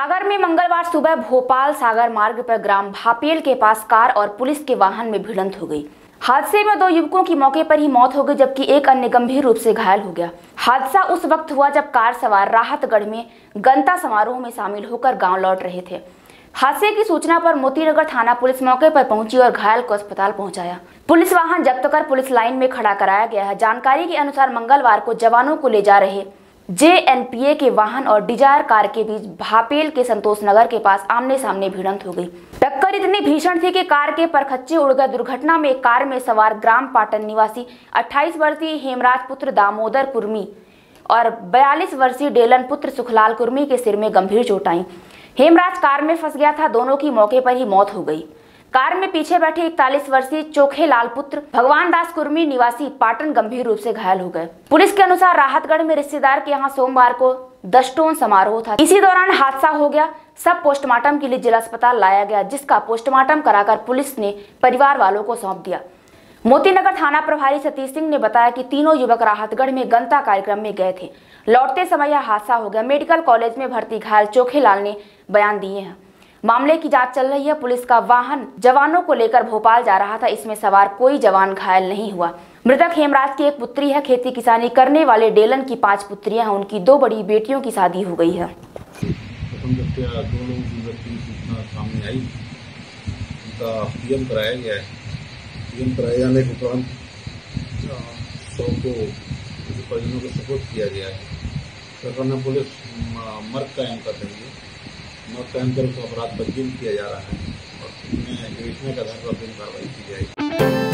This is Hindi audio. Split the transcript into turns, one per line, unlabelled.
सागर में मंगलवार सुबह भोपाल सागर मार्ग पर ग्राम भापेल के पास कार और पुलिस के वाहन में भिड़ंत हो गई। हादसे में दो युवकों की मौके पर ही मौत हो गई, जबकि एक अन्य गंभीर रूप से घायल हो गया। हादसा उस वक्त हुआ जब कार सवार राहतगढ़ में गंता समारोह में शामिल होकर गाँव लौट रहे थे। हादसे की सूचना पर मोतीनगर थाना पुलिस मौके पर पहुँची और घायल को अस्पताल पहुँचाया। पुलिस वाहन जब्त कर पुलिस लाइन में खड़ा कराया गया है। जानकारी के अनुसार मंगलवार को जवानों को ले जा रहे जेएनपीए के वाहन और डिज़ायर कार के बीच भापेल के संतोष नगर के पास आमने सामने भिड़ंत हो गई। टक्कर इतनी भीषण थी कि कार के परखच्चे उड़ गए। दुर्घटना में कार में सवार ग्राम पाटन निवासी 28 वर्षीय हेमराज पुत्र दामोदर कुर्मी और 42 वर्षीय डेलन पुत्र सुखलाल कुर्मी के सिर में गंभीर चोट आई। हेमराज कार में फंस गया था। दोनों की मौके पर ही मौत हो गई। कार में पीछे बैठे इकतालीस वर्षीय चोखे लाल पुत्र भगवान दास कुर्मी निवासी पाटन गंभीर रूप से घायल हो गए। पुलिस के अनुसार राहतगढ़ में रिश्तेदार के यहाँ सोमवार को दस्टोन समारोह था। इसी दौरान हादसा हो गया। सब पोस्टमार्टम के लिए जिला अस्पताल लाया गया, जिसका पोस्टमार्टम कराकर पुलिस ने परिवार वालों को सौंप दिया। मोतीनगर थाना प्रभारी सतीश सिंह ने बताया कि तीनों युवक राहतगढ़ में गंता कार्यक्रम में गए थे। लौटते समय यह हादसा हो गया। मेडिकल कॉलेज में भर्ती घायल चोखेलाल ने बयान दिए हैं। मामले की जाँच चल रही है। पुलिस का वाहन जवानों को लेकर भोपाल जा रहा था। इसमें सवार कोई जवान घायल नहीं हुआ। मृतक हेमराज की एक पुत्री है। खेती किसानी करने वाले डेलन की पाँच पुत्रियाँ हैं। उनकी दो बड़ी बेटियों की शादी हो गई है।
प्रकरण पुलिस मर्ग कायम कर कायम कर उसको अपराध पंजीन किया जा रहा है और इसमें का आधार पर कार्रवाई की जाएगी।